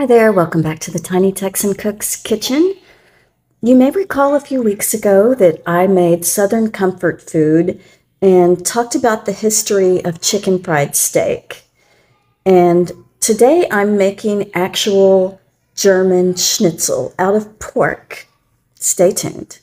Hi there, welcome back to the Tiny Texan Cook's Kitchen. You may recall a few weeks ago that I made Southern comfort food and talked about the history of chicken fried steak. And today I'm making actual German schnitzel out of pork. Stay tuned.